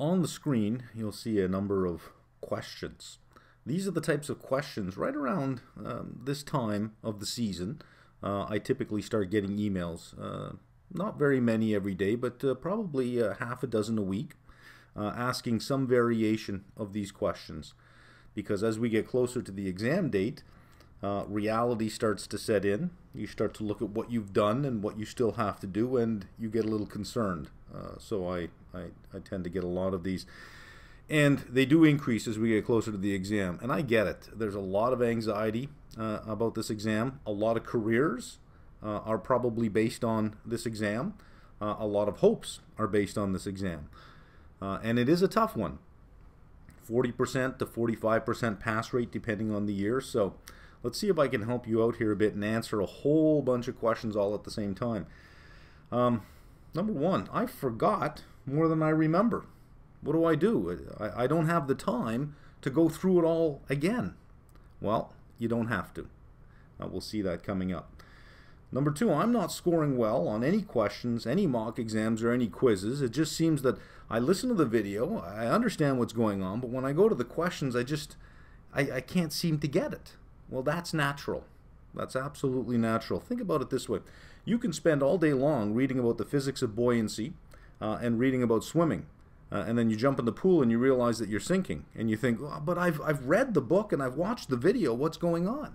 On the screen, you'll see a number of questions. These are the types of questions right around um, this time of the season. Uh, I typically start getting emails, uh, not very many every day, but uh, probably uh, half a dozen a week, uh, asking some variation of these questions. Because as we get closer to the exam date, uh, reality starts to set in. You start to look at what you've done and what you still have to do, and you get a little concerned. So I, I, I tend to get a lot of these. And they do increase as we get closer to the exam. And I get it. There's a lot of anxiety uh, about this exam. A lot of careers uh, are probably based on this exam. Uh, a lot of hopes are based on this exam. Uh, and it is a tough one 40% to 45% pass rate depending on the year. So let's see if I can help you out here a bit and answer a whole bunch of questions all at the same time. Um, Number one, I forgot more than I remember. What do I do? I, I don't have the time to go through it all again. Well, you don't have to. Uh, we'll see that coming up. Number two, I'm not scoring well on any questions, any mock exams, or any quizzes. It just seems that I listen to the video, I understand what's going on, but when I go to the questions, I just, I, I can't seem to get it. Well, that's natural. That's absolutely natural. Think about it this way you can spend all day long reading about the physics of buoyancy uh, and reading about swimming. Uh, and then you jump in the pool and you realize that you're sinking. And you think, oh, but I've, I've read the book and I've watched the video. What's going on?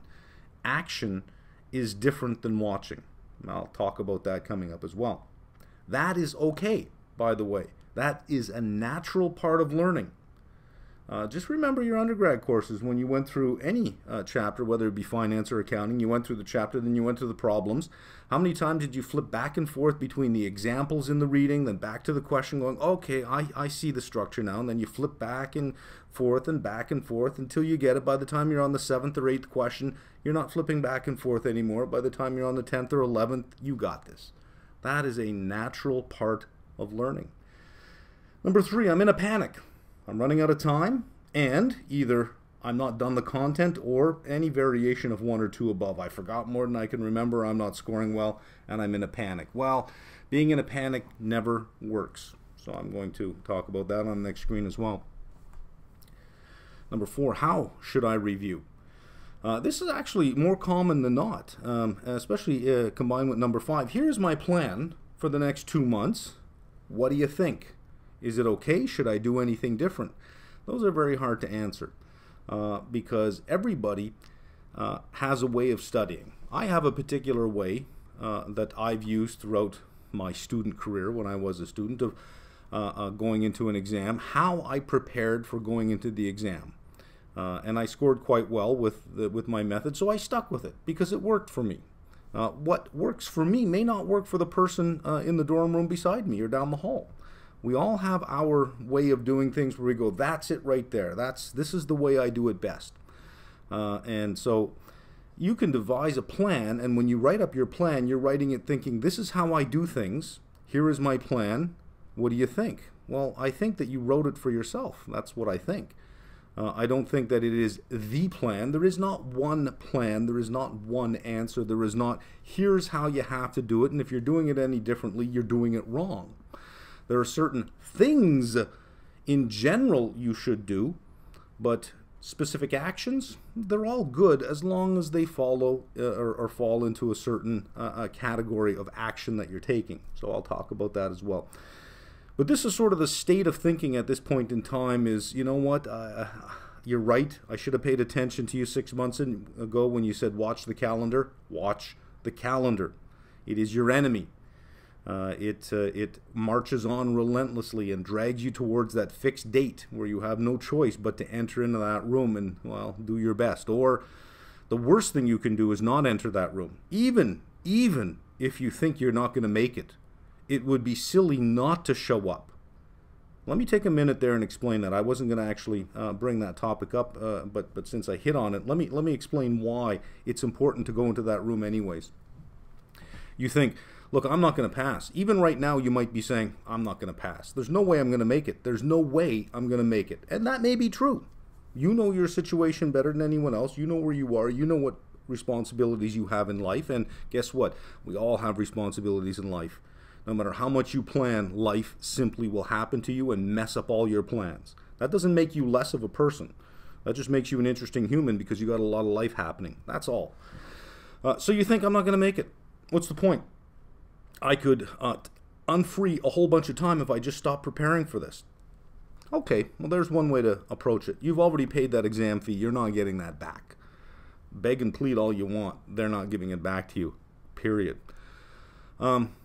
Action is different than watching. I'll talk about that coming up as well. That is okay, by the way. That is a natural part of learning. Uh, just remember your undergrad courses when you went through any uh, chapter, whether it be finance or accounting, you went through the chapter, then you went to the problems. How many times did you flip back and forth between the examples in the reading, then back to the question, going, okay, I, I see the structure now, and then you flip back and forth and back and forth until you get it. By the time you're on the seventh or eighth question, you're not flipping back and forth anymore. By the time you're on the tenth or eleventh, you got this. That is a natural part of learning. Number three, I'm in a panic. I'm running out of time, and either I'm not done the content or any variation of one or two above. I forgot more than I can remember, I'm not scoring well, and I'm in a panic. Well, being in a panic never works. So I'm going to talk about that on the next screen as well. Number four, how should I review? Uh, this is actually more common than not, um, especially uh, combined with number five. Here's my plan for the next two months. What do you think? Is it okay? Should I do anything different? Those are very hard to answer uh, because everybody uh, has a way of studying. I have a particular way uh, that I've used throughout my student career when I was a student of uh, uh, going into an exam, how I prepared for going into the exam. Uh, and I scored quite well with, the, with my method, so I stuck with it because it worked for me. what works for me may not work for the person in the dorm room beside me or down the hall we all have our way of doing things where we go that's it right there that's this is the way i do it best uh, and so you can devise a plan and when you write up your plan you're writing it thinking this is how i do things here is my plan what do you think well i think that you wrote it for yourself that's what i think uh, I don't think that it is the plan. There is not one plan. There is not one answer. There is not, here's how you have to do it. And if you're doing it any differently, you're doing it wrong. There are certain things in general you should do, but specific actions, they're all good as long as they follow uh, or, or, fall into a certain uh, category of action that you're taking. So I'll talk about that as well. But this is sort of the state of thinking at this point in time is, you know what, uh, you're right. I should have paid attention to you six months ago when you said watch the calendar. Watch the calendar. It is your enemy. Uh, it uh, it marches on relentlessly and drags you towards that fixed date where you have no choice but to enter into that room and well do your best. Or the worst thing you can do is not enter that room, even even if you think you're not going to make it. It would be silly not to show up. Let me take a minute there and explain that. I wasn't going to actually uh, bring that topic up, uh, but but since I hit on it, let me let me explain why it's important to go into that room anyways. You think look, I'm not going to pass. Even right now, you might be saying, I'm not going to pass. There's no way I'm going to make it. There's no way I'm going to make it. And that may be true. You know your situation better than anyone else. You know where you are. You know what responsibilities you have in life. And guess what? We all have responsibilities in life. no matter how much you plan, life simply will happen to you and mess up all your plans. That doesn't make you less of a person. That just makes you an interesting human because you got a lot of life happening. That's all. Uh, so you think I'm not going to make it? What's the point? I could uh, unfree a whole bunch of time if I just stop preparing for this. Okay, well, there's one way to approach it. You've already paid that exam fee. You're not getting that back. Beg and plead all you want. They're not giving it back to you. Period. Um,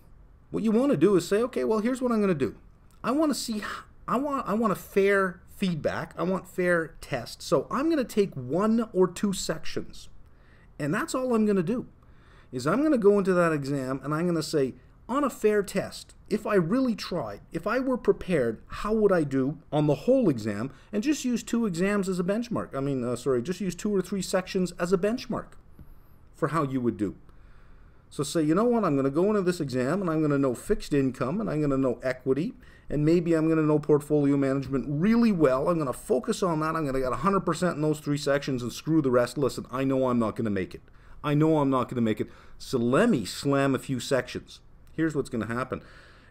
what you want to do is say, okay, well, here's what I'm going to do. I want to see. I want. I want a fair feedback. I want fair tests. So I'm going to take one or two sections, and that's all I'm going to do. Is I'm going to go into that exam and I'm going to say, on a fair test, if I really tried, if I were prepared, how would I do on the whole exam? And just use two exams as a benchmark. I mean, uh, sorry, just use two or three sections as a benchmark for how you would do. So say, you know what, I'm going to go into this exam and I'm going to know fixed income and I'm going to know equity and maybe I'm going to know portfolio management really well. I'm going to focus on that. I'm going to get 100% in those three sections and screw the rest. Listen, I know I'm not going to make it. I know I'm not going to make it. So let me slam a few sections here's what's going to happen.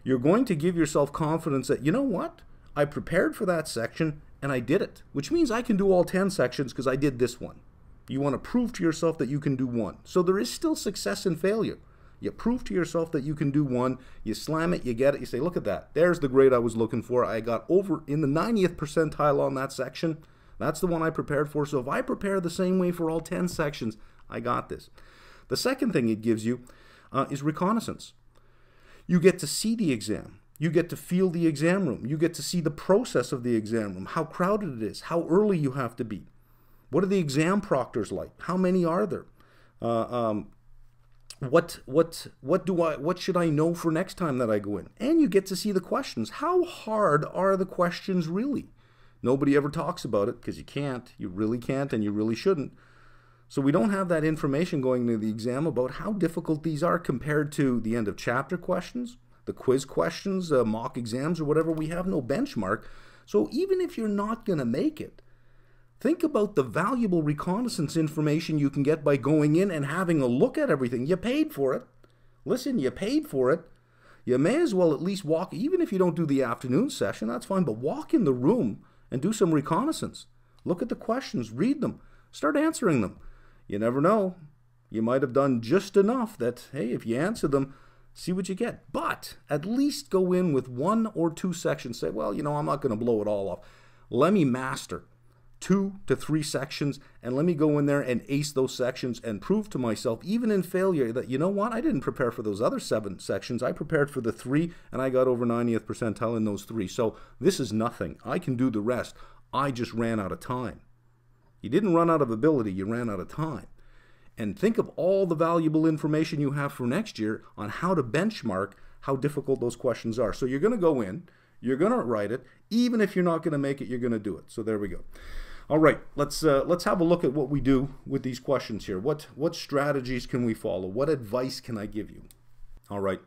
You're going to give yourself confidence that, you know what? I prepared for that section and I did it, which means I can do all 10 sections because I did this one. You want to prove to yourself that you can do one. So there is still success and failure. You prove to yourself that you can do one, you slam it, you get it, you say, look at that. There's the grade I was looking for. I got over in the 90th percentile on that section. That's the one I prepared for. So if I prepare the same way for all 10 sections, I got this. The second thing it gives you uh, is reconnaissance. You get to see the exam. You get to feel the exam room. You get to see the process of the exam room, how crowded it is, how early you have to be. What are the exam proctors like? How many are there? Uh, um, what what what do I what should I know for next time that I go in? And you get to see the questions. How hard are the questions really? Nobody ever talks about it because you can't. You really can't, and you really shouldn't. So we don't have that information going into the exam about how difficult these are compared to the end of chapter questions, the quiz questions, uh, mock exams, or whatever. We have no benchmark. So even if you're not going to make it, think about the valuable reconnaissance information you can get by going in and having a look at everything. You paid for it. Listen, you paid for it. You may as well at least walk, even if you don't do the afternoon session, that's fine, but walk in the room and do some reconnaissance. Look at the questions, read them, start answering them you never know. You might have done just enough that, hey, if you answer them, see what you get. But at least go in with one or two sections. Say, well, you know, I'm not going to blow it all off. Let me master two to three sections and let me go in there and ace those sections and prove to myself, even in failure, that, you know what, I didn't prepare for those other seven sections. I prepared for the three and I got over 90th percentile in those three. So this is nothing. I can do the rest. I just ran out of time. You didn't run out of ability, you ran out of time. And think of all the valuable information you have for next year on how to benchmark how difficult those questions are. So you're going to go in, you're going to write it, even if you're not going to make it, you're going to do it. So there we go. All right, let's uh, let's have a look at what we do with these questions here. What what strategies can we follow? What advice can I give you? All right,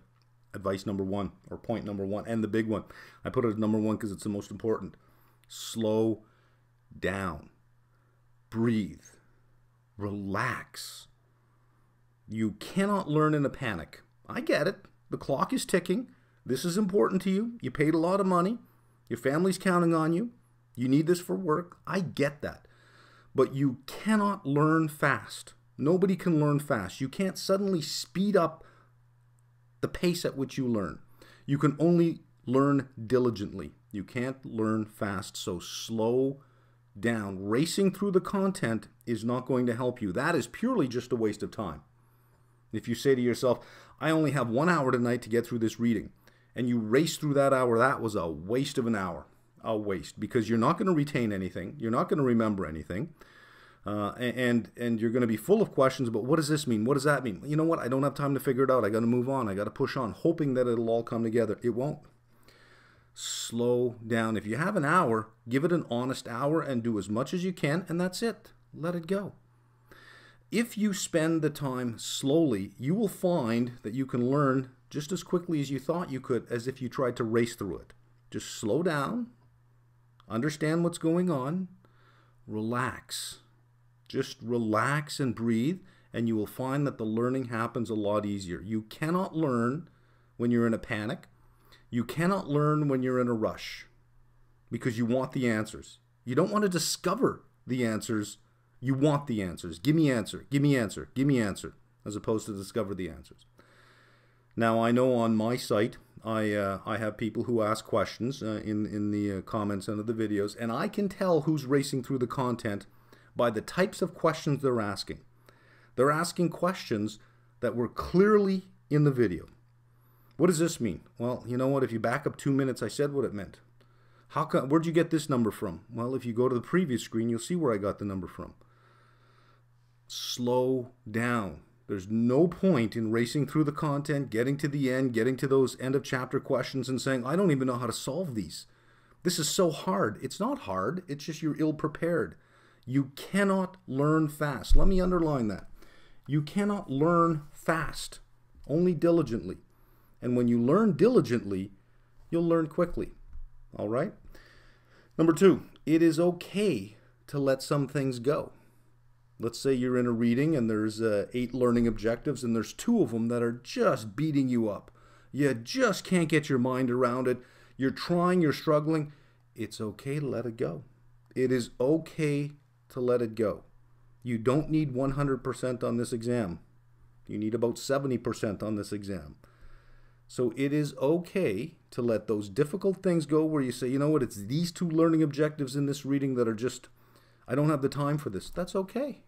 advice number one or point number one, and the big one. I put it as number one because it's the most important. Slow down breathe, relax. You cannot learn in a panic. I get it. The clock is ticking. This is important to you. You paid a lot of money. Your family's counting on you. You need this for work. I get that. But you cannot learn fast. Nobody can learn fast. You can't suddenly speed up the pace at which you learn. You can only learn diligently. You can't learn fast. So slow down. Racing through the content is not going to help you. That is purely just a waste of time. If you say to yourself, I only have one hour tonight to get through this reading, and you race through that hour, that was a waste of an hour. A waste because you're not going to retain anything. You're not going to remember anything. Uh, and and you're going to be full of questions about what does this mean? What does that mean? You know what? I don't have time to figure it out. I got to move on. I got to push on, hoping that it'll all come together. It won't slow down. If you have an hour, give it an honest hour and do as much as you can, and that's it. Let it go. If you spend the time slowly, you will find that you can learn just as quickly as you thought you could as if you tried to race through it. Just slow down, understand what's going on, relax. Just relax and breathe, and you will find that the learning happens a lot easier. You cannot learn when you're in a panic. You cannot learn when you're in a rush because you want the answers. You don't want to discover the answers. You want the answers. Give me answer. Give me answer. Give me answer. As opposed to discover the answers. Now I know on my site I uh, I have people who ask questions uh, in in the uh, comments under the videos, and I can tell who's racing through the content by the types of questions they're asking. They're asking questions that were clearly in the video. What does this mean? Well, you know what? If you back up two minutes, I said what it meant. How come? Where'd you get this number from? Well, if you go to the previous screen, you'll see where I got the number from. Slow down. There's no point in racing through the content, getting to the end, getting to those end of chapter questions, and saying, I don't even know how to solve these. This is so hard. It's not hard, it's just you're ill prepared. You cannot learn fast. Let me underline that. You cannot learn fast, only diligently. And when you learn diligently, you'll learn quickly. All right? Number two, it is okay to let some things go. Let's say you're in a reading and there's uh, eight learning objectives and there's two of them that are just beating you up. You just can't get your mind around it. You're trying, you're struggling. It's okay to let it go. It is okay to let it go. You don't need 100% on this exam. You need about 70% on this exam. So it is okay to let those difficult things go where you say, you know what, it's these two learning objectives in this reading that are just I don't have the time for this. That's okay.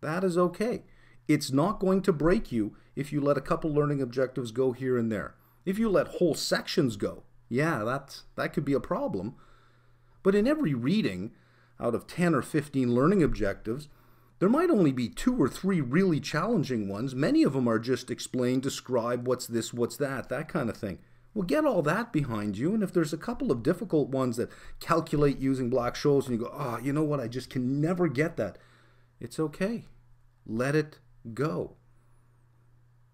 That is okay. It's not going to break you if you let a couple learning objectives go here and there. If you let whole sections go, yeah, that, that could be a problem. But in every reading, out of 10 or 15 learning objectives, there might only be two or three really challenging ones. Many of them are just explain, describe, what's this, what's that, that kind of thing. Well, get all that behind you, and if there's a couple of difficult ones that calculate using Black-Scholes, and you go, oh, you know what, I just can never get that, it's okay. Let it go.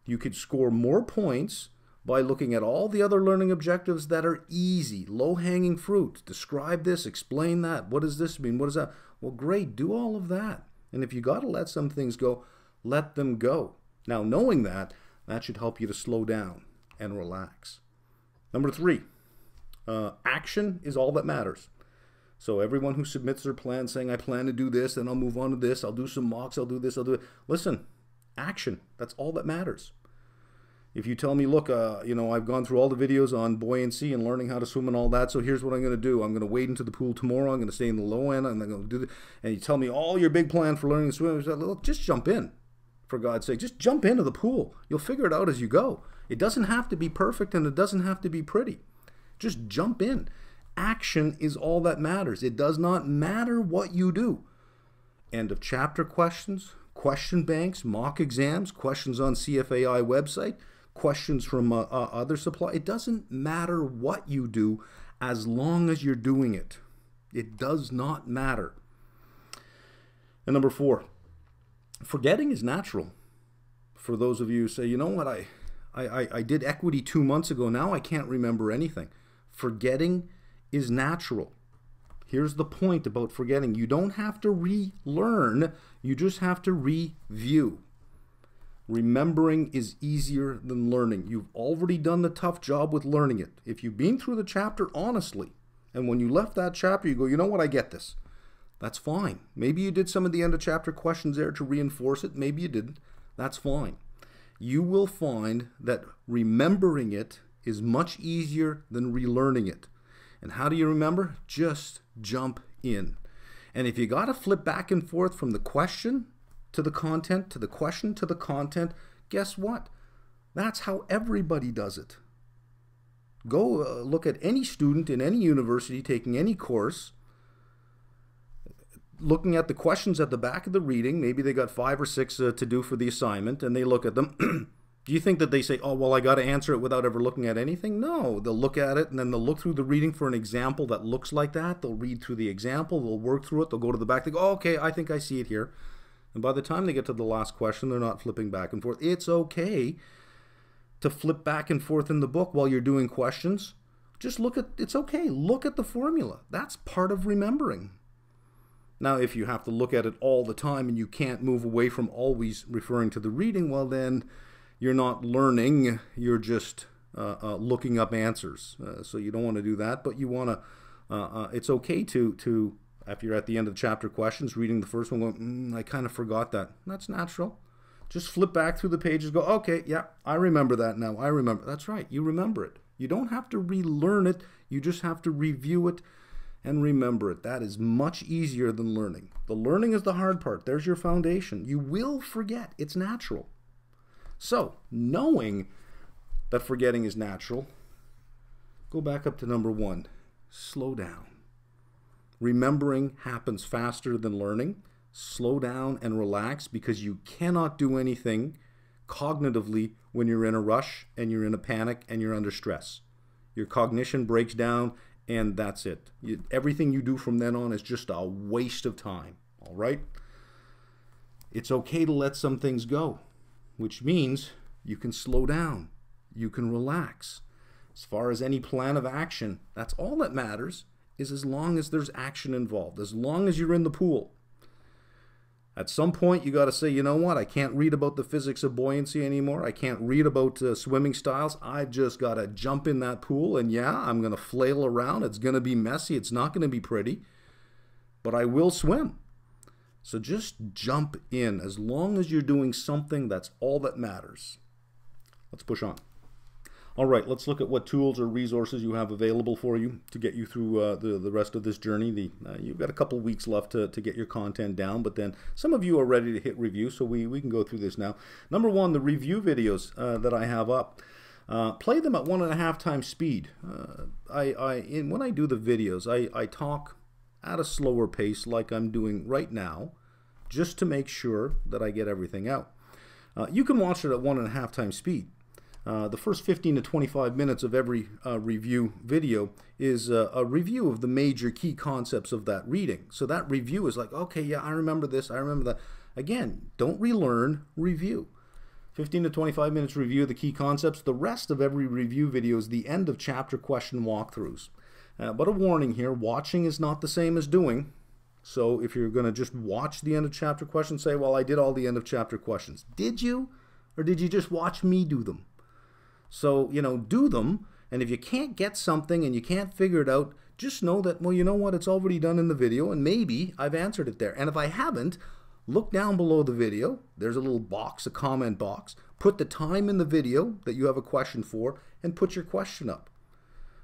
You could score more points by looking at all the other learning objectives that are easy, low-hanging fruit. Describe this, explain that. What does this mean? What is that? Well, great, do all of that. And if you got to let some things go, let them go. Now, knowing that, that should help you to slow down and relax. Number three, uh, action is all that matters. So everyone who submits their plan saying, I plan to do this, then I'll move on to this, I'll do some mocks, I'll do this, I'll do it. Listen, action. That's all that matters. If you tell me, look, uh, you know, I've gone through all the videos on buoyancy and learning how to swim and all that, so here's what I'm going to do. I'm going to wade into the pool tomorrow. I'm going to stay in the low end. I'm going to do this. And you tell me all your big plan for learning to swim. Look, just jump in, for God's sake. Just jump into the pool. You'll figure it out as you go. It doesn't have to be perfect and it doesn't have to be pretty. Just jump in. Action is all that matters. It does not matter what you do. End of chapter questions, question banks, mock exams, questions on CFAI website, questions from uh, uh, other supply. It doesn't matter what you do as long as you're doing it. It does not matter. And number four, forgetting is natural. For those of you who say, you know what, I, I, I, I did equity two months ago, now I can't remember anything. Forgetting is natural. Here's the point about forgetting. You don't have to relearn, you just have to review. Remembering is easier than learning. You've already done the tough job with learning it. If you've been through the chapter honestly, and when you left that chapter, you go, you know what, I get this. That's fine. Maybe you did some of the end of chapter questions there to reinforce it. Maybe you didn't. That's fine. You will find that remembering it is much easier than relearning it. And how do you remember? Just jump in. And if you got to flip back and forth from the question to the content, to the question to the content, guess what? That's how everybody does it. Go uh, look at any student in any university taking any course, looking at the questions at the back of the reading. Maybe they got five or six uh, to do for the assignment, and they look at them. Do you think that they say, oh, well, I got to answer it without ever looking at anything? No, they'll look at it and then they'll look through the reading for an example that looks like that. They'll read through the example, they'll work through it, they'll go to the back, they go, oh, okay, I think I see it here. And by the time they get to the last question, they're not flipping back and forth. It's okay to flip back and forth in the book while you're doing questions. Just look at, it's okay, look at the formula. That's part of remembering. Now, if you have to look at it all the time and you can't move away from always referring to the reading, well, then you're not learning, you're just uh, uh, looking up answers. Uh, so you don't want to do that, but you want to. Uh, uh, it's okay to to after you're at the end of the chapter questions, reading the first one, going, mm, I kind of forgot that. That's natural. Just flip back through the pages, go, okay, yeah, I remember that now. I remember. That's right. You remember it. You don't have to relearn it. You just have to review it and remember it. That is much easier than learning. The learning is the hard part. There's your foundation. You will forget. It's natural. So, knowing that forgetting is natural, go back up to number one. Slow down. Remembering happens faster than learning. Slow down and relax because you cannot do anything cognitively when you're in a rush and you're in a panic and you're under stress. Your cognition breaks down and that's it. You, everything you do from then on is just a waste of time. All right? It's okay to let some things go, which means you can slow down, you can relax. As far as any plan of action, that's all that matters is as long as there's action involved, as long as you're in the pool. At some point, you got to say, you know what? I can't read about the physics of buoyancy anymore. I can't read about uh, swimming styles. I just got to jump in that pool, and yeah, I'm going to flail around. It's going to be messy. It's not going to be pretty, but I will swim. So just jump in. As long as you're doing something, that's all that matters. Let's push on. All right, let's look at what tools or resources you have available for you to get you through uh, the, the rest of this journey. The, uh, you've got a couple weeks left to, to get your content down, but then some of you are ready to hit review, so we, we can go through this now. Number one, the review videos uh, that I have up. Uh, play them at one and a half times speed. Uh, I, I, in, when I do the videos, I, I talk at a slower pace like I'm doing right now, just to make sure that I get everything out. Uh, you can watch it at one and a half times speed. Uh, the first 15 to 25 minutes of every uh, review video is uh, a review of the major key concepts of that reading. So that review is like, okay, yeah, I remember this, I remember that. Again, don't relearn, review. 15 to 25 minutes review of the key concepts. The rest of every review video is the end of chapter question walkthroughs. Uh, but a warning here, watching is not the same as doing. So if you're going to just watch the end of chapter questions, say, well, I did all the end of chapter questions. Did you? Or did you just watch me do them? So, you know, do them. And if you can't get something and you can't figure it out, just know that, well, you know what? It's already done in the video and maybe I've answered it there. And if I haven't, look down below the video. There's a little box, a comment box. Put the time in the video that you have a question for and put your question up.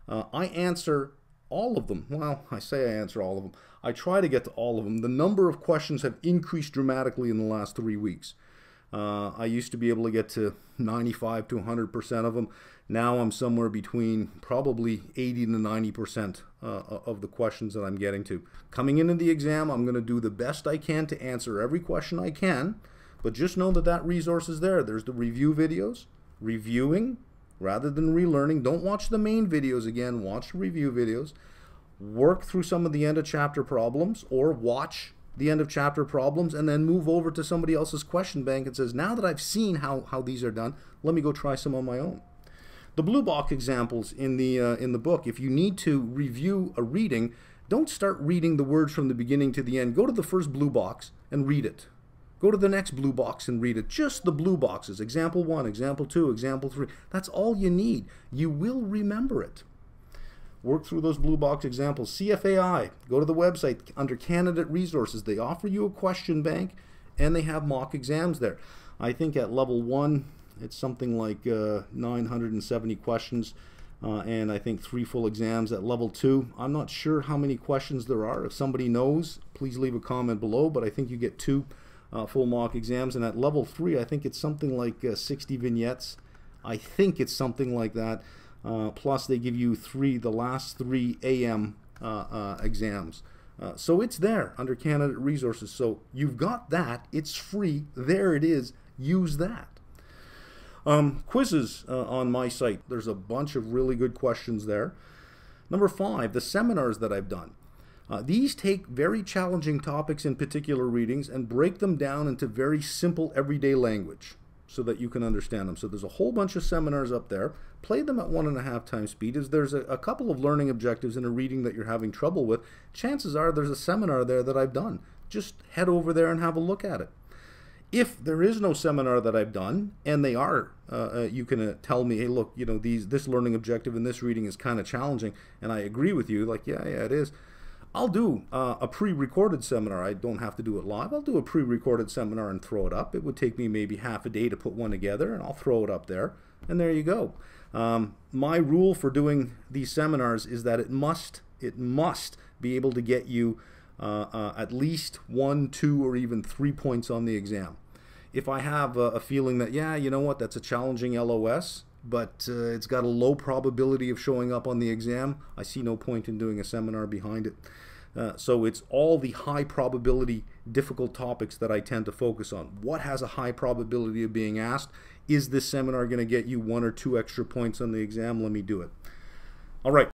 Uh, I answer all of them. Well, I say I answer all of them. I try to get to all of them. The number of questions have increased dramatically in the last three weeks. Uh, I used to be able to get to 95 to 100% of them. Now I'm somewhere between probably 80 to 90% uh, of the questions that I'm getting to. Coming into the exam, I'm going to do the best I can to answer every question I can, but just know that that resource is there. There's the review videos, reviewing rather than relearning. Don't watch the main videos again, watch the review videos. Work through some of the end of chapter problems or watch the end of chapter problems and then move over to somebody else's question bank and says, now that I've seen how, how these are done, let me go try some on my own. The blue box examples in the, uh, in the book, if you need to review a reading, don't start reading the words from the beginning to the end. Go to the first blue box and read it. Go to the next blue box and read it. Just the blue boxes. Example one, example two, example three. That's all you need. You will remember it work through those blue box examples. CFAI, go to the website under candidate resources. They offer you a question bank and they have mock exams there. I think at level one, it's something like uh, 970 questions. Uh, and I think three full exams at level two. I'm not sure how many questions there are. If somebody knows, please leave a comment below, but I think you get two uh, full mock exams. And at level three, I think it's something like uh, 60 vignettes. I think it's something like that. Uh, plus, they give you three, the last three AM uh, uh, exams. Uh, so it's there under candidate resources. So you've got that. It's free. There it is. Use that. Um, quizzes on my site. There's a bunch of really good questions there. Number five, the seminars that I've done. Uh, these take very challenging topics in particular readings and break them down into very simple everyday language so that you can understand them. So there's a whole bunch of seminars up there. Play them at one and a half times speed. As there's a, a, couple of learning objectives in a reading that you're having trouble with, chances are there's a seminar there that I've done. Just head over there and have a look at it. if there is no seminar that I've done, and they are, uh, uh, you can uh, tell me, hey, look, you know, these this learning objective and this reading is kind of challenging, and I agree with you, like, yeah, yeah, it is. I'll do uh, a pre-recorded seminar. I don't have to do it live. I'll do a pre-recorded seminar and throw it up. It would take me maybe half a day to put one together, and I'll throw it up there, and there you go. Um, my rule for doing these seminars is that it must, it must be able to get you uh, uh, at least one, two, or even three points on the exam. If I have a, a feeling that, yeah, you know what, that's a challenging LOS, but uh, it's got a low probability of showing up on the exam, I see no point in doing a seminar behind it. Uh, so it's all the high probability difficult topics that I tend to focus on. What has a high probability of being asked? Is this seminar going to get you one or two extra points on the exam? Let me do it. All right.